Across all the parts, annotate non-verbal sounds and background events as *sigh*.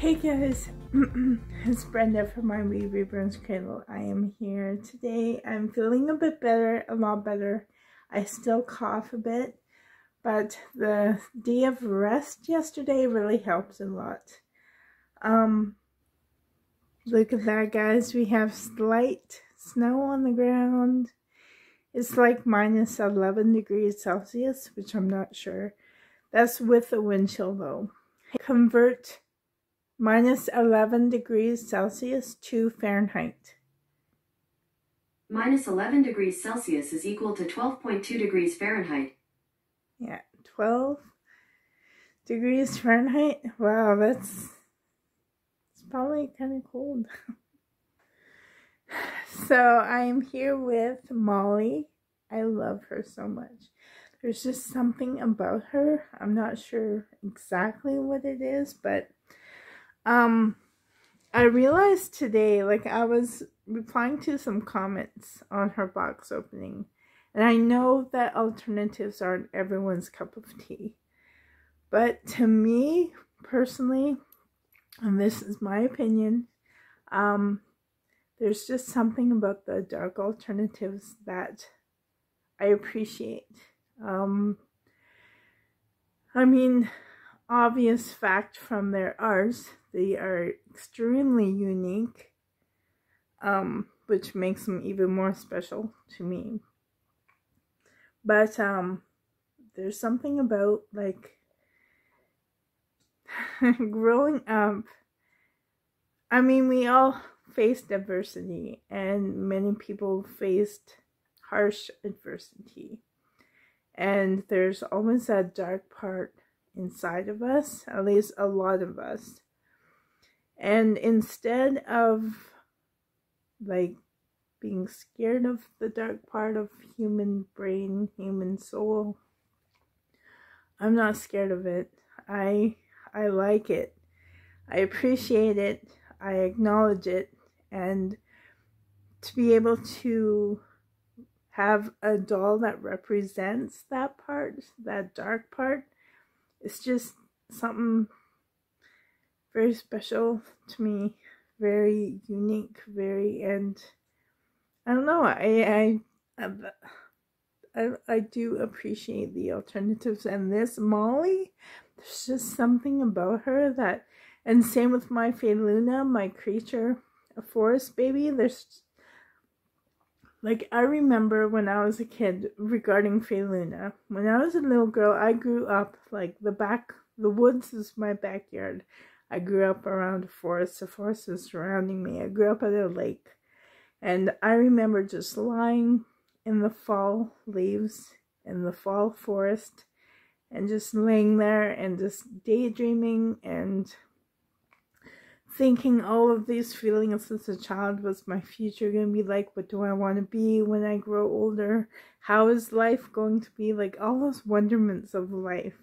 Hey guys, *clears throat* it's Brenda from my Wee Reborn's Cradle. I am here today. I'm feeling a bit better, a lot better. I still cough a bit, but the day of rest yesterday really helps a lot. Um, look at that guys, we have slight snow on the ground. It's like minus 11 degrees Celsius, which I'm not sure. That's with the wind chill though. Convert minus 11 degrees Celsius to Fahrenheit. Minus 11 degrees Celsius is equal to 12.2 degrees Fahrenheit. Yeah, 12 degrees Fahrenheit. Wow, that's it's probably kind of cold. *laughs* so I'm here with Molly. I love her so much. There's just something about her. I'm not sure exactly what it is, but um, I realized today, like I was replying to some comments on her box opening, and I know that alternatives aren't everyone's cup of tea. But to me, personally, and this is my opinion, um, there's just something about the dark alternatives that I appreciate. Um, I mean, obvious fact from their art they are extremely unique, um, which makes them even more special to me. But um, there's something about like *laughs* growing up. I mean, we all faced adversity, and many people faced harsh adversity. And there's always that dark part inside of us, at least a lot of us, and instead of like being scared of the dark part of human brain, human soul, I'm not scared of it. I I like it. I appreciate it. I acknowledge it and to be able to have a doll that represents that part, that dark part, it's just something very special to me, very unique, very and I don't know. I I I, I do appreciate the alternatives and this Molly. There's just something about her that, and same with my Fae Luna, my creature, a forest baby. There's like I remember when I was a kid regarding Fae Luna. When I was a little girl, I grew up like the back, the woods is my backyard. I grew up around a forest. The forest was surrounding me. I grew up at a lake. And I remember just lying in the fall leaves in the fall forest and just laying there and just daydreaming and thinking oh, all of these feelings as a child was my future going to be like what do i want to be when i grow older how is life going to be like all those wonderments of life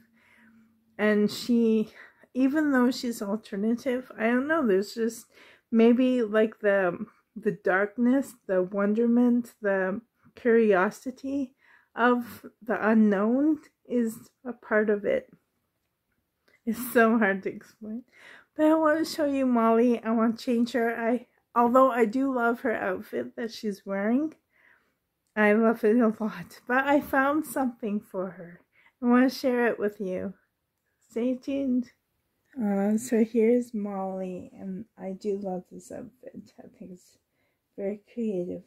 and she even though she's alternative, I don't know, there's just maybe like the the darkness, the wonderment, the curiosity of the unknown is a part of it. It's so hard to explain. But I want to show you Molly. I want to change her. I although I do love her outfit that she's wearing. I love it a lot. But I found something for her. I want to share it with you. Stay tuned. Uh, so here's Molly, and I do love this outfit. I think it's very creative.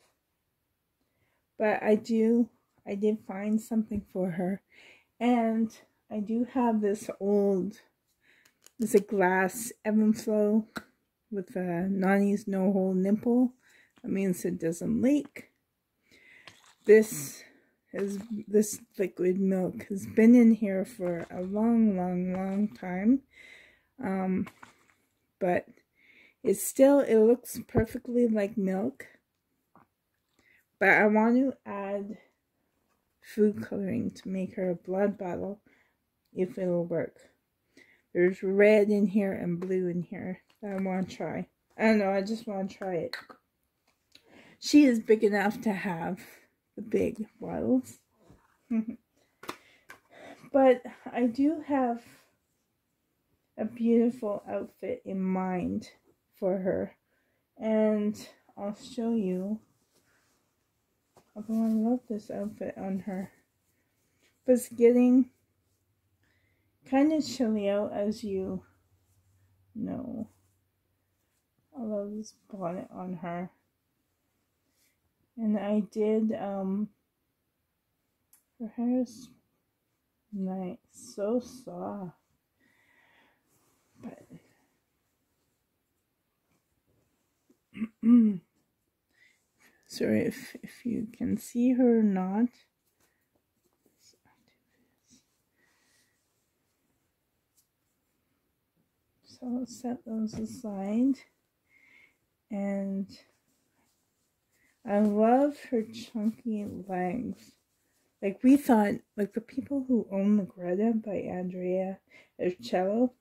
But I do, I did find something for her, and I do have this old, it's a glass Evenflo with a Nani's no hole nipple. That means it doesn't leak. This is this liquid milk has been in here for a long, long, long time um, but it's still, it looks perfectly like milk. But I want to add food coloring to make her a blood bottle if it'll work. There's red in here and blue in here I want to try. I don't know, I just want to try it. She is big enough to have the big bottles. *laughs* but I do have a beautiful outfit in mind for her. And I'll show you. Although I love this outfit on her. But it's getting kind of chilly out as you know. I love this bonnet on her. And I did, um, her hair is nice, so soft. But *clears throat* sorry if if you can see her or not. So I'll set those aside. And I love her chunky legs. Like we thought, like the people who own the Greta by Andrea Arcello,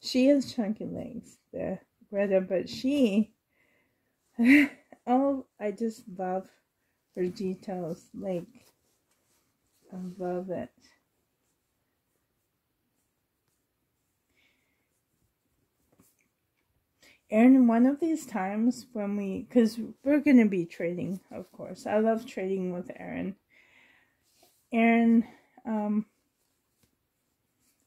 she has chunky legs, the Greta, but she, *laughs* oh, I just love her details. Like, I love it. And one of these times when we, because we're going to be trading, of course. I love trading with Erin. Erin, um,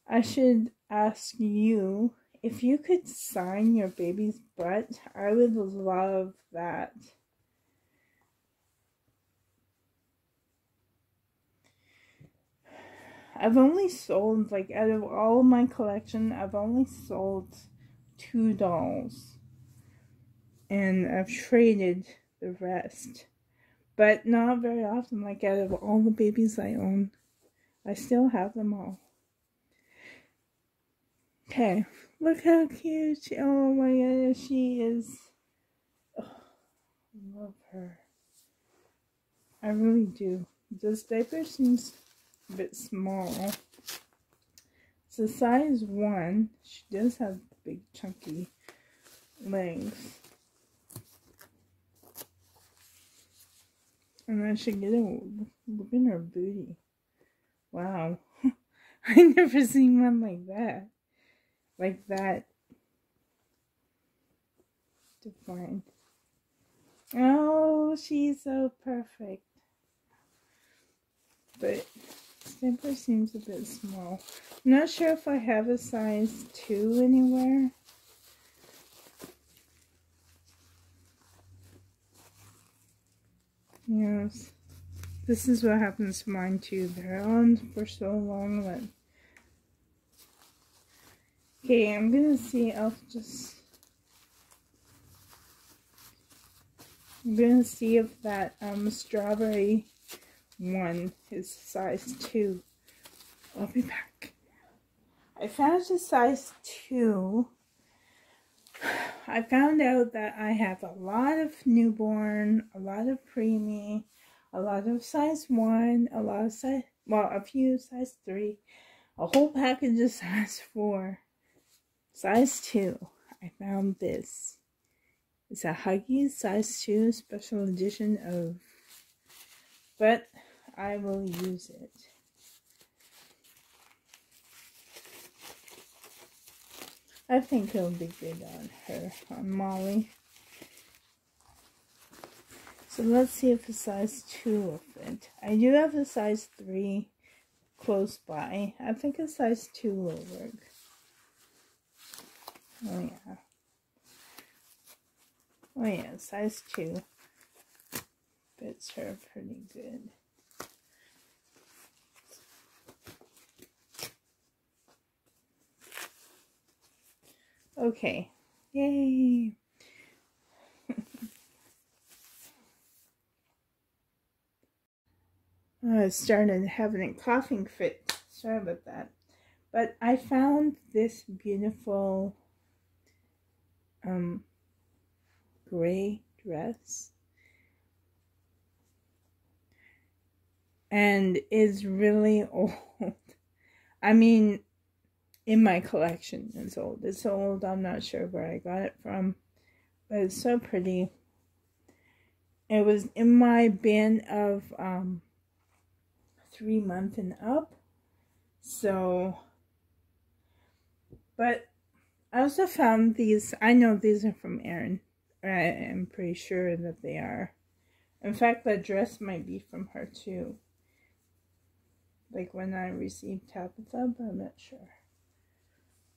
I should ask you if you could sign your baby's butt. I would love that. I've only sold, like, out of all my collection, I've only sold two dolls and I've traded the rest. But not very often, like out of all the babies I own, I still have them all. Okay, look how cute oh my goodness, she is. Oh, I love her. I really do. This diaper seems a bit small. It's a size 1. She does have big chunky legs. And then she get a look in her booty. Wow. *laughs* I never seen one like that. Like that. Defined. Oh, she's so perfect. But Snipper seems a bit small. I'm not sure if I have a size 2 anywhere. Yes. This is what happens to mine too. They're on for so long that... Okay, I'm gonna see, I'll just... I'm gonna see if that um, strawberry one is size 2. I'll be back. I found a size 2 *sighs* I found out that I have a lot of newborn, a lot of preemie, a lot of size 1, a lot of size, well, a few size 3, a whole package of *laughs* size 4, size 2. I found this. It's a Huggies size 2 special edition of, but I will use it. I think it'll be good on her, on Molly. So let's see if a size 2 will fit. I do have a size 3 close by. I think a size 2 will work. Oh yeah. Oh yeah, size 2 fits her pretty good. Okay. Yay. *laughs* I started having a coughing fit. Sorry about that. But I found this beautiful um, gray dress. And is really *laughs* old. I mean, in my collection. It's old. It's old. I'm not sure where I got it from, but it's so pretty. It was in my bin of um, three month and up. So, but I also found these. I know these are from Erin. I am pretty sure that they are. In fact, that dress might be from her too. Like when I received Tabitha, but I'm not sure.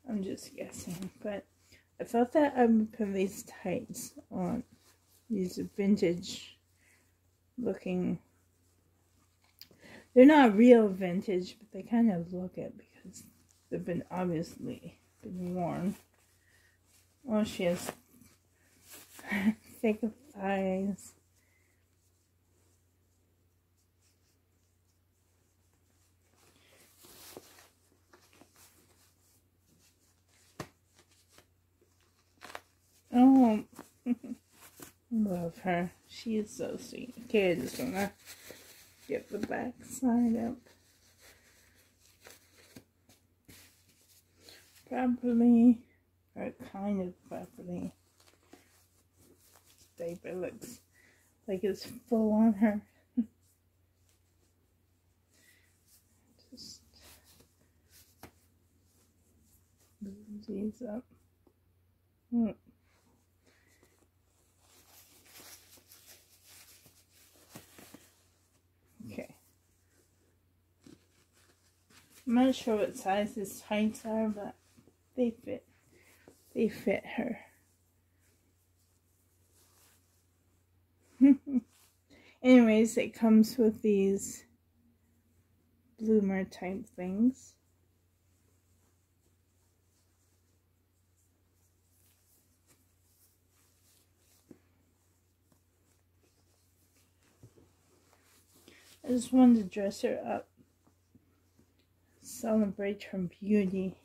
I'm just guessing. But I thought that I would put these tights on. These vintage looking. They're not real vintage, but they kind of look it because they've been obviously been worn. Oh, she has *laughs* thick thighs. Love her. She is so sweet. Okay, I just wanna get the back side up. Properly, or kind of properly. Diaper looks like it's full on her. *laughs* just move these up. Hmm. I'm not sure what size his tights are, but they fit. They fit her. *laughs* Anyways, it comes with these bloomer type things. I just wanted to dress her up celebrate her beauty.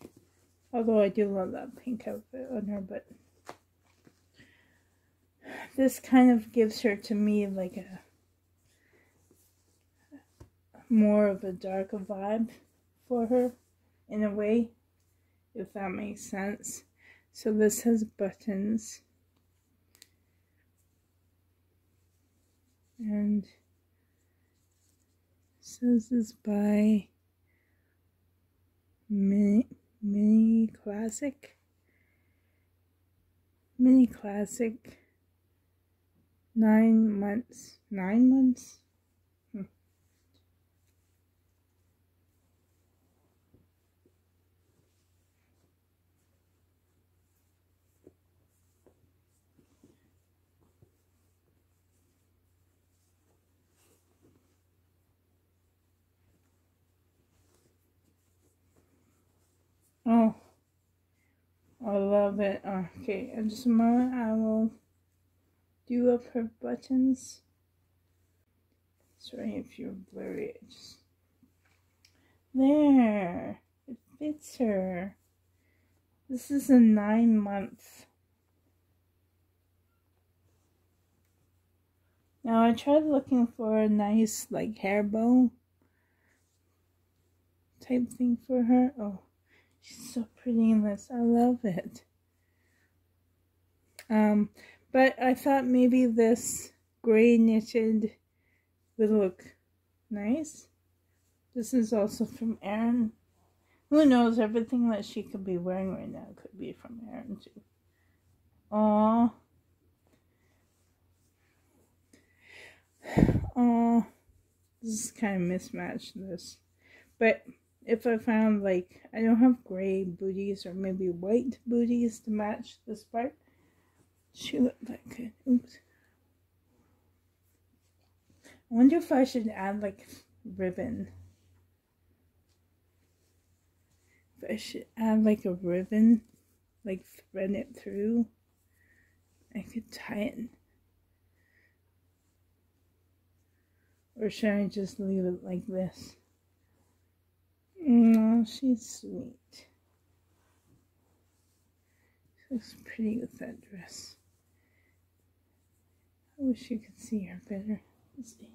Although I do love that pink outfit on her, but this kind of gives her to me like a more of a darker vibe for her in a way, if that makes sense. So this has buttons. And says this by mini mini classic? Mini classic? Nine months? Nine months Oh, I love it. Okay, in just a moment I will do up her buttons. Sorry if you're blurry. Just... There, it fits her. This is a nine month. Now I tried looking for a nice like hair bow type thing for her. Oh. She's so pretty in this. I love it. Um, but I thought maybe this gray knitted would look nice. This is also from Erin. Who knows, everything that she could be wearing right now could be from Erin too. Aww. Aww. This is kind of mismatched, this. But if I found like I don't have gray booties or maybe white booties to match this part, she looked that good. Oops. I wonder if I should add like ribbon. If I should add like a ribbon, like thread it through, I could tie it. Or should I just leave it like this? Oh, she's sweet. She looks pretty with that dress. I wish you could see her better. Let's see.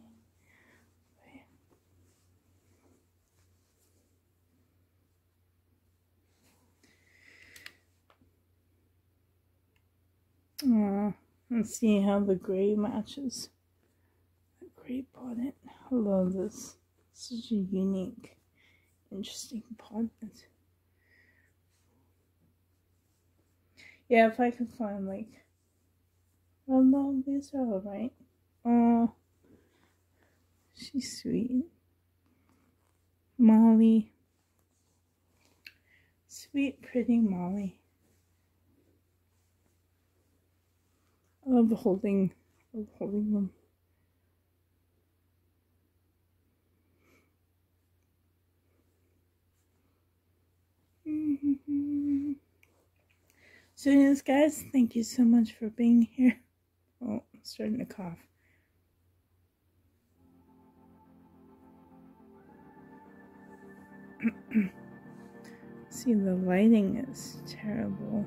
Let's see how the gray matches. The gray bonnet. I love this. Such a unique interesting apartment. Yeah, if I could find like no, these are alright. Oh she's sweet. Molly. Sweet pretty Molly. I love holding love holding them. So, yes, guys, thank you so much for being here. *laughs* Oh, I'm starting to cough. *clears throat* See, the lighting is terrible.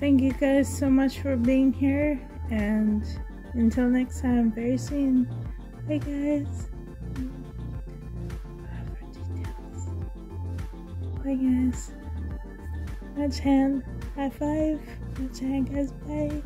Thank you guys so much for being here, and until next time, very soon. Bye, guys. Bye, guys. Match hand. High five. Match hand, guys. Bye.